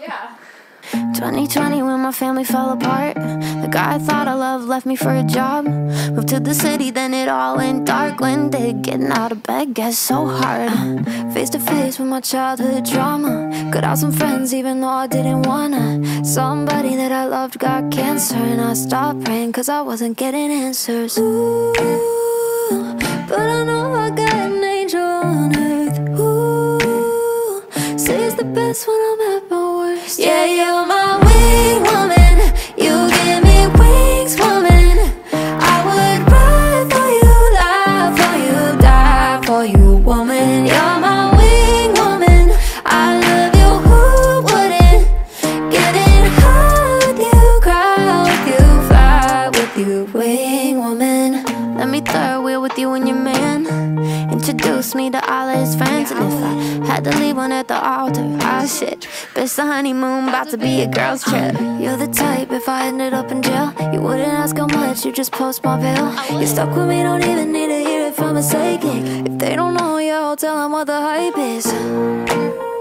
yeah. 2020 when my family fell apart. The guy I thought I loved left me for a job. Moved to the city, then it all went dark. When did getting out of bed get so hard? Face to face with my childhood trauma. Cut out some friends even though I didn't wanna. Somebody that I loved got cancer, and I stopped praying cause I wasn't getting answers. Ooh, but I know I got an angel on earth. Ooh, say it's the best when I'm. Yeah, you're my wing woman. You give me wings, woman. I would ride for you, lie for you, die for you, woman. You're my wing woman. I love you. Who wouldn't? Getting high with you, cry with you, fly with you, wing woman. Let me third wheel with you and your man. Introduce me to all his friends, and if I had to leave one at the altar, I shit. Best the honeymoon, about to be a girl's trip. You're the type, if I ended up in jail, you wouldn't ask how much, you just post my bill. You're stuck with me, don't even need to hear it from a psychic. If they don't know you, I'll tell them what the hype is.